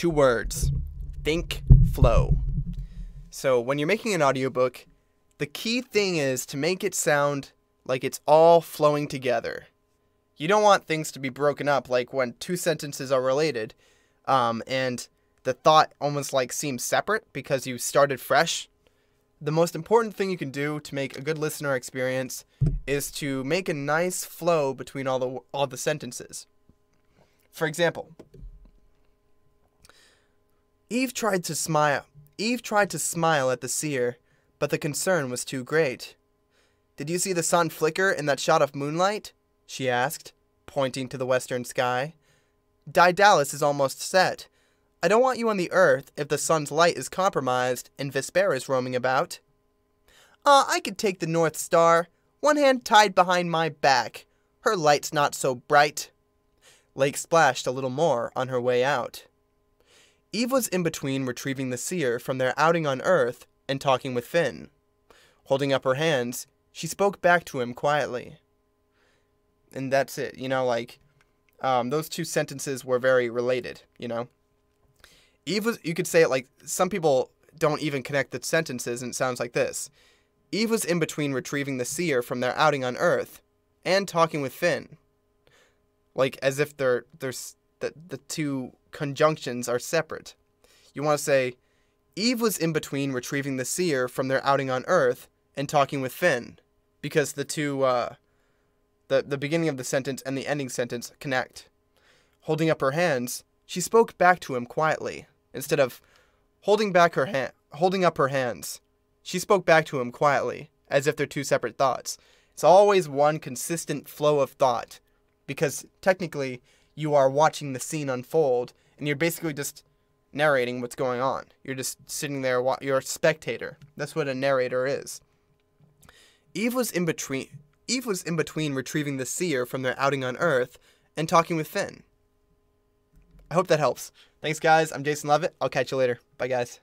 Two words think flow. So, when you're making an audiobook, the key thing is to make it sound like it's all flowing together. You don't want things to be broken up, like when two sentences are related um, and the thought almost like seems separate because you started fresh. The most important thing you can do to make a good listener experience is to make a nice flow between all the all the sentences. For example, Eve tried to smile. Eve tried to smile at the seer, but the concern was too great. Did you see the sun flicker in that shot of moonlight? she asked, pointing to the western sky. Daedalus is almost set. I don't want you on the earth if the sun's light is compromised and Vespera is roaming about. Ah, uh, I could take the North Star, one hand tied behind my back. Her light's not so bright. Lake splashed a little more on her way out. Eve was in between retrieving the seer from their outing on Earth and talking with Finn. Holding up her hands, she spoke back to him quietly. And that's it, you know, like, um, those two sentences were very related, you know? Eve was, you could say it like, some people don't even connect the sentences, and it sounds like this Eve was in between retrieving the seer from their outing on Earth and talking with Finn. Like, as if they're, they're, the, the two conjunctions are separate. You want to say, Eve was in between retrieving the seer from their outing on Earth and talking with Finn, because the two, uh, the, the beginning of the sentence and the ending sentence connect. Holding up her hands, she spoke back to him quietly, instead of holding back her hand, holding up her hands. She spoke back to him quietly, as if they're two separate thoughts. It's always one consistent flow of thought, because technically you are watching the scene unfold, and you're basically just narrating what's going on. You're just sitting there, you're a spectator. That's what a narrator is. Eve was in between. Eve was in between retrieving the seer from their outing on Earth and talking with Finn. I hope that helps. Thanks, guys. I'm Jason Lovett. I'll catch you later. Bye, guys.